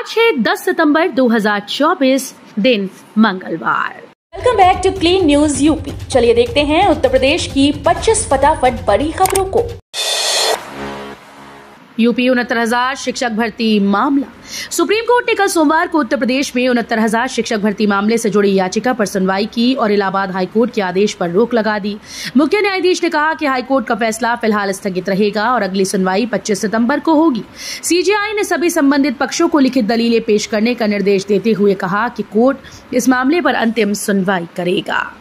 आज है 10 सितंबर 2024 दिन मंगलवार। Welcome back to clean news UP चलिए देखते हैं उत्तर प्रदेश की 25 फटाफट बड़ी खबरों को। यूपी उनहत्तर हज़ार शिक्षक भर्ती मामला। सुप्रीम कोर्ट ने कल सोमवार को उत्तर प्रदेश में उनहत्तर हज़ार शिक्षक भर्ती मामले से जुड़ी याचिका पर सुनवाई की और इलाहाबाद हाईकोर्ट के आदेश पर रोक लगा दी। मुख्य न्यायाधीश ने कहा कि हाईकोर्ट का फैसला फ़िलहाल स्थगित रहेगा और अगली सुनवाई 25 सितंबर को होगी। सीजीआई ने सभी संबंधित पक्षों को लिखित दलीलें पेश करने का निर्देश देते हुए कहा कि कोर्ट इस मामले पर अंतिम सुनवाई करेगा।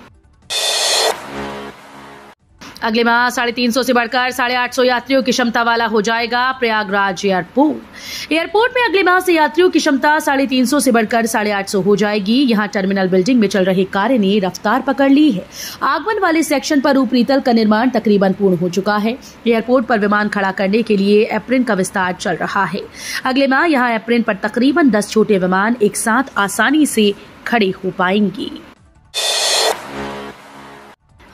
अगले माह साढ़े तीन सौ से बढ़कर साढ़े आठ सौ यात्रियों की क्षमता वाला हो जाएगा प्रयागराज एयरपोर्ट। एयरपोर्ट में अगले माह से यात्रियों की क्षमता साढ़े तीन सौ से बढ़कर साढ़े आठ सौ हो जाएगी। यहाँ टर्मिनल बिल्डिंग में चल रहे कार्य ने रफ्तार पकड़ ली है। आगमन वाले सेक्शन पर ऊपरी तल का निर्माण तकरीबन पूर्ण हो चुका है। एयरपोर्ट पर विमान खड़ा करने के लिए एप्रिन का विस्तार चल रहा है। अगले माह यहाँ एप्रिन पर तकरीबन दस छोटे विमान एक साथ आसानी से खड़े हो पाएँगे।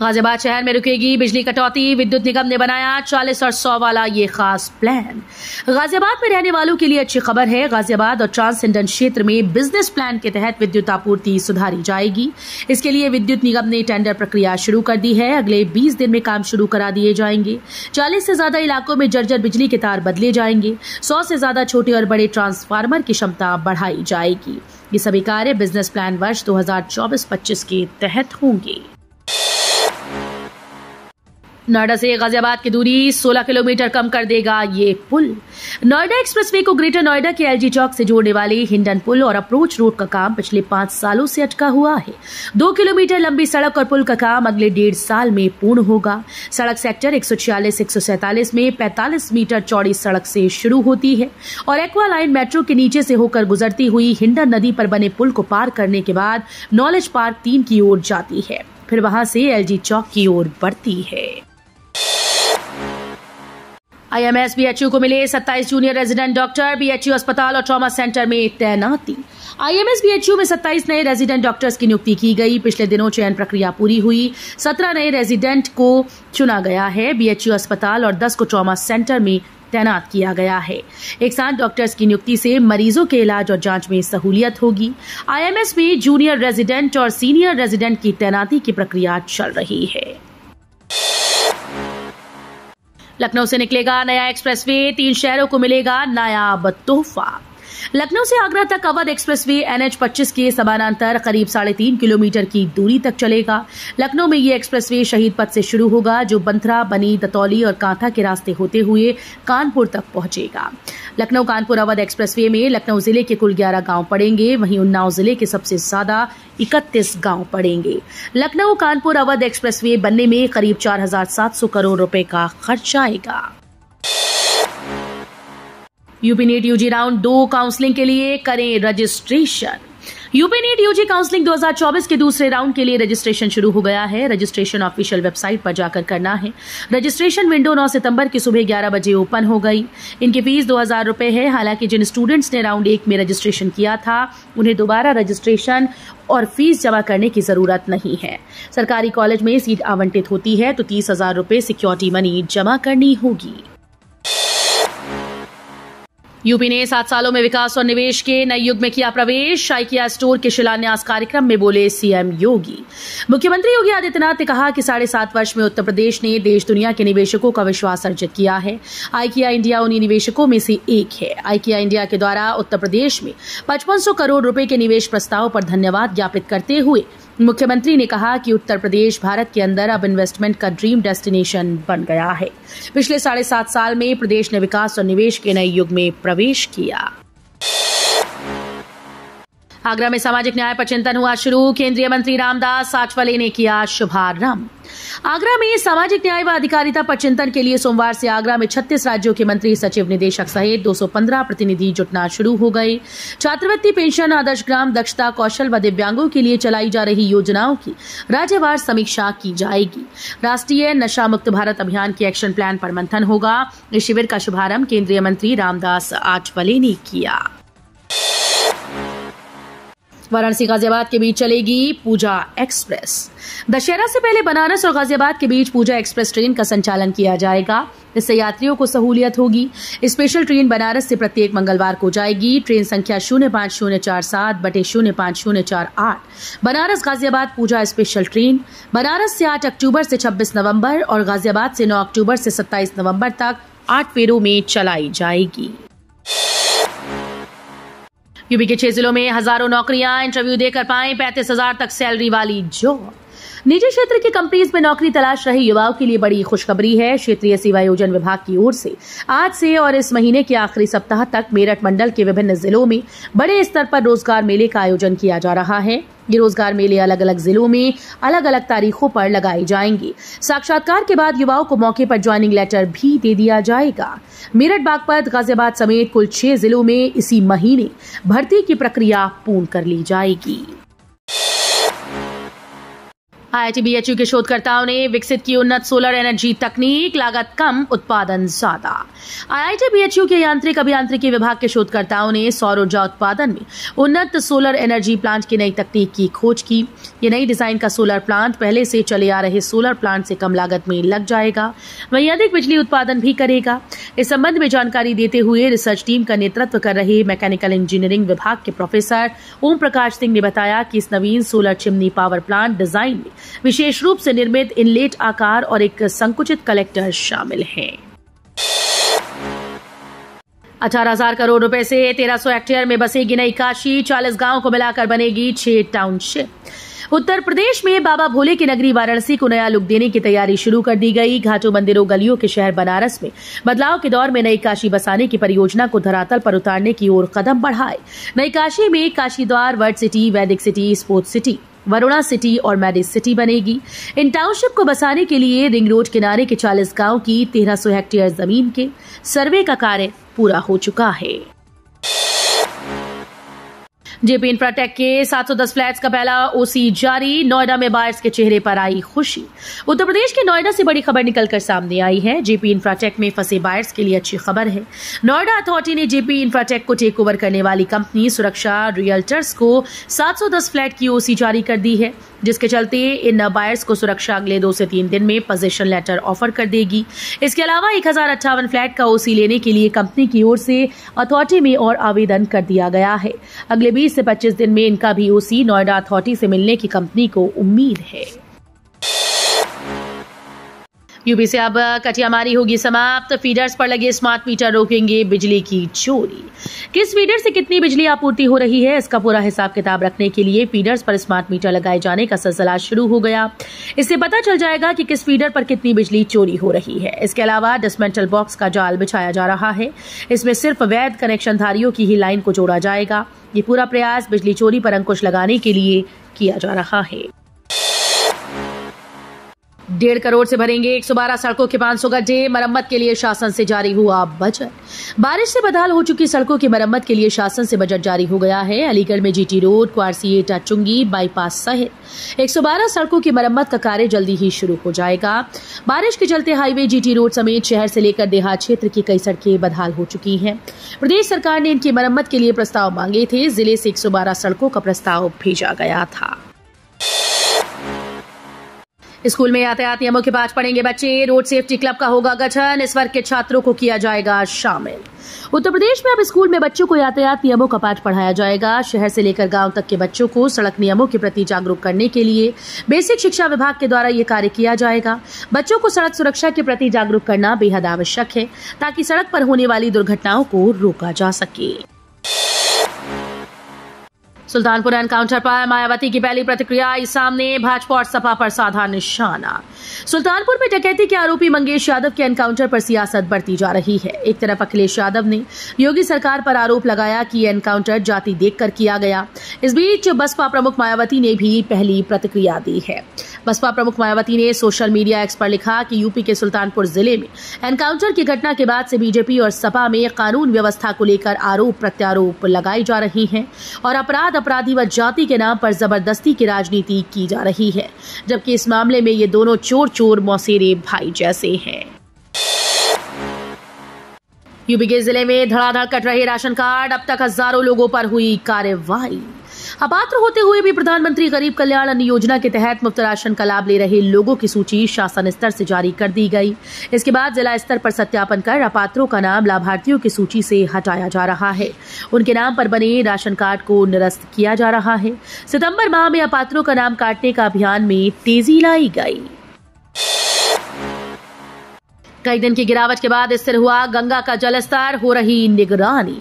गाजियाबाद शहर में रुकेगी बिजली कटौती, विद्युत निगम ने बनाया चालीस और सौ वाला ये खास प्लान गाजियाबाद में रहने वालों के लिए अच्छी खबर है, गाजियाबाद और ट्रांसजेंडर क्षेत्र में बिज़नेस प्लान के तहत विद्युत आपूर्ति सुधारी जाएगी. इसके लिए विद्युत निगम ने टेंडर प्रक्रिया शुरू कर दी है, अगले बीस दिन में काम शुरू करा दिए जाएँगे. चालीस से ज़्यादा इलाकों में जर्जर बिजली के तार बदले जाएँगे, सौ से ज़्यादा छोटे और बड़े ट्रांसफार्मर की क्षमता बढ़ाई जाएगी. ये सभी कार्य बिज़नेस प्लान वर्ष 2024-25 के तहत होंगे. नोएडा से गाजियाबाद की दूरी 16 किलोमीटर कम कर देगा ये पुल। नोएडा एक्सप्रेसवे को ग्रेटर नोएडा के एलजी चौक से जोड़ने वाले हिंडन पुल और अप्रोच रोड का काम पिछले पाँच सालों से अटका हुआ है। दो किलोमीटर लंबी सड़क और पुल का काम अगले डेढ़ साल में पूर्ण होगा। सड़क सेक्टर एक सौ में पैंतालीस मीटर चौड़ी सड़क से शुरू होती है और एक्वा लाइन मेट्रो के नीचे से होकर गुजरती हुई हिंडन नदी पर बने पुल को पार करने के बाद नॉलेज पार्क तीन की ओर जाती है। फिर वहाँ से एलजी चौक की ओर बढ़ती है। आईएमएस बीएचयू को मिले 27 जूनियर रेजिडेंट डॉक्टर बीएचयू अस्पताल और ट्रॉमा सेंटर में तैनाती। आईएमएस बीएचयू में 27 नए रेजिडेंट डॉक्टर्स की नियुक्ति की गई। पिछले दिनों चयन प्रक्रिया पूरी हुई। 17 नए रेजिडेंट को चुना गया है। बीएचयू अस्पताल और 10 को ट्रॉमा सेंटर में तैनात किया गया है। एक साथ डॉक्टर्स की नियुक्ति से मरीजों के इलाज और जाँच में सहूलियत होगी। आईएमएस में जूनियर रेजिडेंट और सीनियर रेजिडेंट की तैनाती की प्रक्रिया चल रही है। लखनऊ से निकलेगा नया एक्सप्रेसवे तीन शहरों को मिलेगा नया तोहफा। लखनऊ से आगरा तक अवध एक्सप्रेस एक्सप्रेसवे एनएच 25 के समानांतर करीब साढ़े तीन किलोमीटर की दूरी तक चलेगा। लखनऊ में ये एक्सप्रेसवे शहीद पथ से शुरू होगा, जो बंथरा, बनी, दतौली और कांथा के रास्ते होते हुए कानपुर तक पहुंचेगा। लखनऊ कानपुर अवध एक्सप्रेसवे में लखनऊ ज़िले के कुल ग्यारह गाँव पड़ेंगे, वहीं उन्नाव ज़िले के सबसे ज़्यादा इकतीस गाँव पड़ेंगे। लखनऊ कानपुर अवध एक्सप्रेसवे बनने में करीब चार हज़ार सात सौ करोड़ रुपए का खर्च आएगा। यूपी नीट यूजी राउंड दो काउंसलिंग के लिए करें registration. UP NEET UG counselling 2024 के दूसरे राउंड के लिए रजिस्ट्रेशन शुरू हो गया है। रजिस्ट्रेशन ऑफिशियल वेबसाइट पर जाकर करना है। रजिस्ट्रेशन विंडो 9 सितंबर की सुबह 11 बजे ओपन हो गई। इनकी फ़ीस दो हज़ार रुपए है। हालाँकि जिन स्टूडेंट्स ने राउंड एक में रजिस्ट्रेशन किया था, उन्हें दोबारा रजिस्ट्रेशन और फ़ीस जमा करने की ज़रूरत नहीं है। सरकारी कॉलेज में सीट आवंटित होती है तो तीस हज़ार रूपए सिक्योरिटी मनी जमा करनी होगी। यूपी ने सात सालों में विकास और निवेश के नए युग में किया प्रवेश। आइकिया स्टोर के शिलान्यास कार्यक्रम में बोले सीएम योगी। मुख्यमंत्री योगी आदित्यनाथ ने कहा कि साढ़े सात वर्ष में उत्तर प्रदेश ने देश दुनिया के निवेशकों का विश्वास अर्जित किया है। आइकिया इंडिया उन्हीं निवेशकों में से एक है। आइकिया इंडिया के द्वारा उत्तर प्रदेश में पचपन करोड़ रुपये के निवेश प्रस्ताव पर धन्यवाद ज्ञापित करते हुए मुख्यमंत्री ने कहा कि उत्तर प्रदेश, भारत के अंदर अब इन्वेस्टमेंट का ड्रीम डेस्टिनेशन बन गया है। पिछले साढ़े सात साल में प्रदेश ने विकास और निवेश के नए युग में प्रवेश किया। आगरा में सामाजिक न्याय पर चिंतन हुआ शुरू। केंद्रीय मंत्री रामदास आठवले ने किया शुभारंभ। आगरा में सामाजिक न्याय व अधिकारिता पर चिंतन के लिए सोमवार से आगरा में 36 राज्यों के मंत्री, सचिव, निदेशक सहित 215 प्रतिनिधि जुटना शुरू हो गए। छात्रवृत्ति पेंशन, आदर्श ग्राम, दक्षता, कौशल व दिव्यांगों के लिए चलाई जा रही योजनाओं की राज्यवार समीक्षा की जाएगी। राष्ट्रीय नशा मुक्त भारत अभियान के एक्शन प्लान पर मंथन होगा। इस शिविर का शुभारंभ केंद्रीय मंत्री रामदास आठवले ने किया। वाराणसी गाजियाबाद के बीच चलेगी पूजा एक्सप्रेस। दशहरा से पहले बनारस और गाजियाबाद के बीच पूजा एक्सप्रेस ट्रेन का संचालन किया जाएगा। इससे यात्रियों को सहूलियत होगी। स्पेशल ट्रेन बनारस से प्रत्येक मंगलवार को जाएगी। ट्रेन संख्या शून्य पाँच शून्य चार सात बटे शून्य पाँच शून्य चार आठ। Banaras Ghaziabad puja special train. Banaras से आठ अक्टूबर से छब्बीस नवंबर और गाजियाबाद से नौ अक्टूबर से सत्ताईस नवंबर तक आठ फेरों में चलाई जाएगी। यूपी के छह जिलों में हज़ारों नौकरियाँ इंटरव्यू देकर पाए पैंतीस हज़ार तक सैलरी वाली जॉब। निजी क्षेत्र की कंपनीज़ में नौकरी तलाश रहे युवाओं के लिए बड़ी खुशखबरी है। क्षेत्रीय सेवायोजन विभाग की ओर से आज से और इस महीने के आखिरी सप्ताह तक मेरठ मंडल के विभिन्न जिलों में बड़े स्तर पर रोज़गार मेले का आयोजन किया जा रहा है। ये रोज़गार मेले अलग अलग जिलों में अलग अलग तारीखों पर लगाए जाएँगे। साक्षात्कार के बाद युवाओं को मौके पर ज्वाइनिंग लेटर भी दे दिया जाएगा। मेरठ बागपत, गाजियाबाद समेत कुल छह जिलों में इसी महीने भर्ती की प्रक्रिया पूर्ण कर ली जाएगी। आईआईटी के शोधकर्ताओं ने विकसित की उन्नत सोलर एनर्जी तकनीक लागत कम, उत्पादन ज़्यादा। आईआईटी के यांत्रिक अभियांत्रिकी विभाग के शोधकर्ताओं ने सौर ऊर्जा उत्पादन में उन्नत सोलर एनर्जी प्लांट की नई तकनीक की खोज की। ये नई डिज़ाइन का सोलर प्लांट पहले से चले आ रहे सोलर प्लांट से कम लागत में लग जाएगा। वहीं अधिक बिजली उत्पादन भी करेगा। इस संबंध में जानकारी देते हुए रिसर्च टीम का नेतृत्व कर रहे मैकेनिकल इंजीनियरिंग विभाग के प्रोफेसर ओम प्रकाश सिंह ने बताया कि इस नवीन solar chimney power plant design में विशेष रूप से निर्मित इनलेट आकार और एक संकुचित कलेक्टर शामिल हैं। अठारह हज़ार करोड़ रुपए से तेरह सौ हेक्टेयर में बसेगी नई काशी, चालीस गाँव को मिलाकर बनेगी छह टाउनशिप। उत्तर प्रदेश में बाबा भोले की नगरी वाराणसी को नया लुक देने की तैयारी शुरू कर दी गई। घाटों, मंदिरों, गलियों के शहर बनारस में बदलाव के दौर में नई काशी बसाने की परियोजना को धरातल पर उतारने की ओर कदम बढ़ाए। नई काशी में Kashi Dwar world city, Vedic city sports city. Varuna city और मैडिस सिटी बनेगी। इन टाउनशिप को बसाने के लिए रिंग रोड किनारे के 40 गाँव की 1300 हेक्टेयर ज़मीन के सर्वे का कार्य पूरा हो चुका है। जेपी इंफ्राटेक के 710 फ्लैट्स का पहला ओसी जारी, नोएडा में बायर्स के चेहरे पर आई खुशी। उत्तर प्रदेश के नोएडा से बड़ी खबर निकलकर सामने आई है। जेपी इंफ्राटेक में फंसे बायर्स के लिए अच्छी खबर है। नोएडा अथॉरिटी ने जेपी इंफ्राटेक को टेक ओवर करने वाली कंपनी सुरक्षा रियल्टर्स को 710 फ्लैट की ओसी जारी कर दी है। जिसके चलते इन बायर्स को सुरक्षा अगले दो से तीन दिन में पोजीशन लेटर ऑफ़र कर देगी। इसके अलावा एक हज़ार अट्ठावन फ्लैट का ओसी लेने के लिए कंपनी की ओर से अथॉरिटी में और आवेदन कर दिया गया है। अगले बीस से पच्चीस दिन में इनका भी ओसी नोएडा अथॉरिटी से मिलने की कंपनी को उम्मीद है। यूपी से अब कटियामारी होगी समाप्त। तो फीडर्स पर लगे स्मार्ट मीटर रोकेंगे बिजली की चोरी। किस फीडर से कितनी बिजली आपूर्ति हो रही है, इसका पूरा हिसाब किताब रखने के लिए फीडर्स पर स्मार्ट मीटर लगाए जाने का सिलसिला शुरू हो गया। इससे पता चल जाएगा कि किस फीडर पर कितनी बिजली चोरी हो रही है। इसके अलावा डिसमेंटल बॉक्स का जाल बिछाया जा रहा है। इसमें सिर्फ़ वैध कनेक्शनधारियों की ही लाइन को जोड़ा जाएगा। ये पूरा प्रयास बिजली चोरी पर अंकुश लगाने के लिए किया जा रहा है। डेढ़ करोड़ से भरेंगे। 112 सड़कों के 500 गड्ढे। मरम्मत के लिए शासन से जारी हुआ बजट। बारिश से बदहाल हो चुकी सड़कों की मरम्मत के लिए शासन से बजट जारी हो गया है। अलीगढ़ में जीटी रोड, क्वारसी एटा चुंगी, बाईपास सहित। 112 सड़कों की मरम्मत का कार्य जल्दी ही शुरू हो जाएगा। बारिश के चलते हाईवे, जीटी रोड समेत शहर से लेकर देहात क्षेत्र की कई सड़कें बदहाल हो चुकी हैं। प्रदेश सरकार ने इनकी मरम्मत के लिए प्रस्ताव मांगे थे। ज़िले से एक सौ बारह सड़कों का प्रस्ताव भेजा गया था। स्कूल में यातायात नियमों के पाठ पढ़ेंगे बच्चे। रोड सेफ्टी क्लब का होगा गठन। इस वर्ग के छात्रों को किया जाएगा शामिल। उत्तर प्रदेश में अब स्कूल में बच्चों को यातायात नियमों का पाठ पढ़ाया जाएगा। शहर से लेकर गाँव तक के बच्चों को सड़क नियमों के प्रति जागरूक करने के लिए बेसिक शिक्षा विभाग के द्वारा ये कार्य किया जाएगा। बच्चों को सड़क सुरक्षा के प्रति जागरूक करना बेहद आवश्यक है, ताकि सड़क पर होने वाली दुर्घटनाओं को रोका जा सके। सुल्तानपुर एनकाउंटर पर मायावती की पहली प्रतिक्रिया आई सामने भाजपा और सपा पर साधा निशाना। सुल्तानपुर में डकैती के आरोपी मंगेश यादव के एनकाउंटर पर सियासत बढ़ती जा रही है। एक तरफ़ अखिलेश यादव ने योगी सरकार पर आरोप लगाया कि यह एनकाउंटर जाति देखकर किया गया। इस बीच बसपा प्रमुख मायावती ने भी पहली प्रतिक्रिया दी है। बसपा प्रमुख मायावती ने सोशल मीडिया एक्स पर लिखा कि यूपी के सुल्तानपुर ज़िले में एनकाउंटर की घटना के बाद से बीजेपी और सपा में कानून व्यवस्था को लेकर आरोप प्रत्यारोप लगाई जा रही हैं और अपराध, अपराधी व जाति के नाम पर ज़बरदस्ती की राजनीति की जा रही है, जबकि इस मामले में ये दोनों चोर चोर मौसेरे भाई जैसे हैं। यूपी के ज़िले में धड़ाधड़ कट रहे राशन कार्ड, अब तक हज़ारों लोगों पर हुई कार्यवाही अपात्र होते हुए भी प्रधानमंत्री गरीब कल्याण अन्न योजना के तहत मुफ़्त राशन का लाभ ले रहे लोगों की सूची शासन स्तर से जारी कर दी गई। इसके बाद जिला स्तर पर सत्यापन कर अपात्रों का नाम लाभार्थियों की सूची से हटाया जा रहा है। उनके नाम पर बने राशन कार्ड को निरस्त किया जा रहा है। सितंबर माह में अपात्रों का नाम काटने का अभियान में तेज़ी लाई गई। कई दिन की गिरावट के बाद स्थिर हुआ गंगा का जलस्तर, हो रही निगरानी।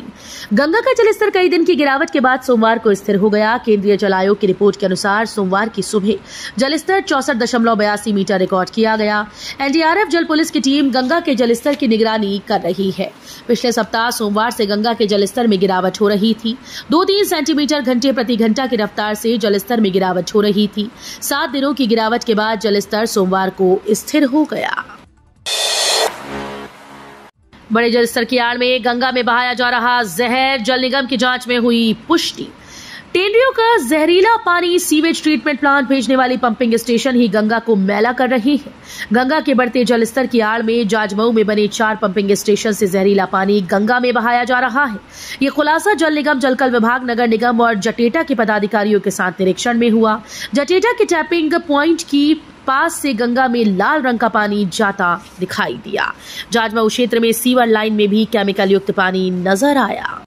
गंगा का जलस्तर कई दिन की गिरावट के बाद सोमवार को स्थिर हो गया। केंद्रीय जल आयोग की रिपोर्ट के अनुसार सोमवार की सुबह जलस्तर चौसठ दशमलव बयासी मीटर रिकॉर्ड किया गया। एनडीआरएफ जल पुलिस की टीम गंगा के जलस्तर की निगरानी कर रही है। पिछले सप्ताह सोमवार से गंगा के जलस्तर में गिरावट हो रही थी। दो तीन सेंटीमीटर घंटे प्रति घंटा की रफ्तार से जलस्तर में गिरावट हो रही थी। सात दिनों की गिरावट के बाद जलस्तर सोमवार को स्थिर हो गया। बड़े जलस्तर की आड़ में गंगा में बहाया जा रहा जहर। जल निगम की जाँच में हुई पुष्टि। टेंडरियों का जहरीला पानी सीवेज ट्रीटमेंट प्लांट भेजने वाली पंपिंग स्टेशन ही गंगा को मैला कर रही है। गंगा के बढ़ते जलस्तर की आड़ में जाजमऊ में बने चार पंपिंग स्टेशन से जहरीला पानी गंगा में बहाया जा रहा है। ये खुलासा जल निगम, जलकल विभाग, नगर निगम और जटेटा के पदाधिकारियों के साथ निरीक्षण में हुआ। जटेटा के टैपिंग प्वाइंट की पास से गंगा में लाल रंग का पानी जाता दिखाई दिया। जाजमऊ क्षेत्र में सीवर लाइन में भी केमिकल युक्त पानी नज़र आया।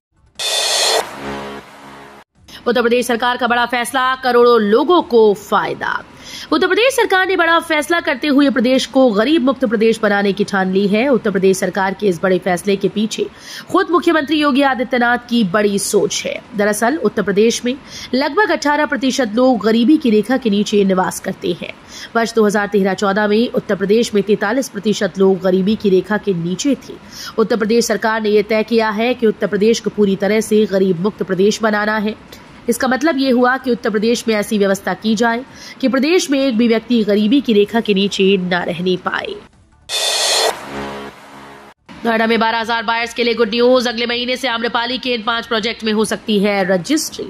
उत्तर प्रदेश सरकार का बड़ा फैसला, करोड़ों लोगों को फ़ायदा उत्तर प्रदेश सरकार ने बड़ा फैसला करते हुए प्रदेश को गरीब मुक्त प्रदेश बनाने की ठान ली है। उत्तर प्रदेश सरकार के इस बड़े फैसले के पीछे खुद मुख्यमंत्री योगी आदित्यनाथ की बड़ी सोच है। दरअसल, उत्तर प्रदेश में लगभग 18 प्रतिशत लोग गरीबी की रेखा के नीचे निवास करते हैं। वर्ष 2013-14 में उत्तर प्रदेश में 43 प्रतिशत लोग गरीबी की रेखा के नीचे थे। उत्तर प्रदेश सरकार ने यह तय किया है कि उत्तर प्रदेश को पूरी तरह से गरीब मुक्त प्रदेश बनाना है। इसका मतलब ये हुआ कि उत्तर प्रदेश में ऐसी व्यवस्था की जाए कि प्रदेश में एक भी व्यक्ति गरीबी की रेखा के नीचे न रहने पाए। नोएडा में बारह हज़ार बायर्स के लिए गुड न्यूज़। अगले महीने से आम्रपाली के इन पाँच प्रोजेक्ट में हो सकती है रजिस्ट्री।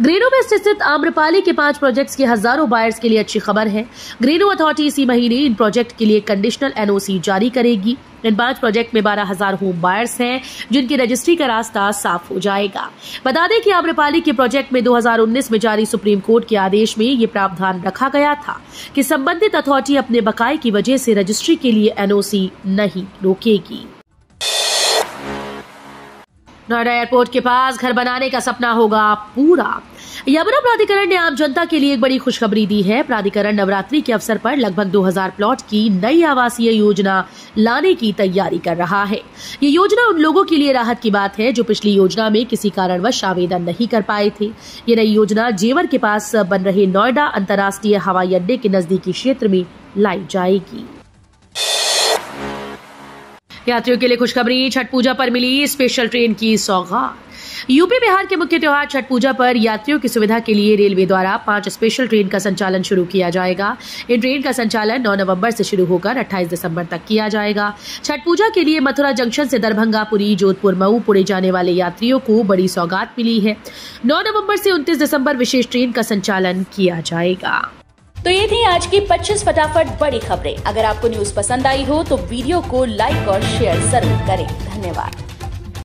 ग्रीनो में स्थित आम्रपाली के पाँच प्रोजेक्ट्स के हज़ारों बायर्स के लिए अच्छी खबर है। ग्रीनो अथॉरिटी इसी महीने इन प्रोजेक्ट के लिए कंडीशनल एनओसी जारी करेगी। इन पाँच प्रोजेक्ट में बारह हज़ार होम बायर्स हैं, जिनकी रजिस्ट्री का रास्ता साफ़ हो जाएगा। बता दें कि आम्रपाली के प्रोजेक्ट में 2019 में जारी सुप्रीम कोर्ट के आदेश में ये प्रावधान रखा गया था कि संबंधित अथॉरिटी अपने बकाये की वजह से रजिस्ट्री के लिए एनओसी नहीं रोकेगी। नोएडा एयरपोर्ट के पास घर बनाने का सपना होगा पूरा। यमुना प्राधिकरण ने आम जनता के लिए एक बड़ी खुशखबरी दी है। प्राधिकरण नवरात्रि के अवसर पर लगभग 2000 प्लॉट की नई आवासीय योजना लाने की तैयारी कर रहा है। ये योजना उन लोगों के लिए राहत की बात है जो पिछली योजना में किसी कारणवश आवेदन नहीं कर पाए थे। ये नई योजना जेवर के पास बन रहे नोएडा अंतर्राष्ट्रीय हवाई अड्डे के नजदीकी क्षेत्र में लाई जाएगी। यात्रियों के लिए खुशखबरी, छठ पूजा पर मिली स्पेशल ट्रेन की सौगात। यूपी, बिहार के मुख्य त्यौहार छठ पूजा पर यात्रियों की सुविधा के लिए रेलवे द्वारा पाँच स्पेशल ट्रेन का संचालन शुरू किया जाएगा। इन ट्रेन का संचालन 9 नवंबर से शुरू होकर 28 दिसंबर तक किया जाएगा। छठ पूजा के लिए मथुरा जंक्शन से दरभंगा, पुरी, जोधपुर, मऊ, पुणे जाने वाले यात्रियों को बड़ी सौगात मिली है। नौ नवंबर से 29 दिसंबर विशेष ट्रेन का संचालन किया जाएगा। तो ये थी आज की 25 फटाफट बड़ी खबरें। अगर आपको न्यूज़ पसंद आई हो तो वीडियो को लाइक और शेयर ज़रूर करें। धन्यवाद।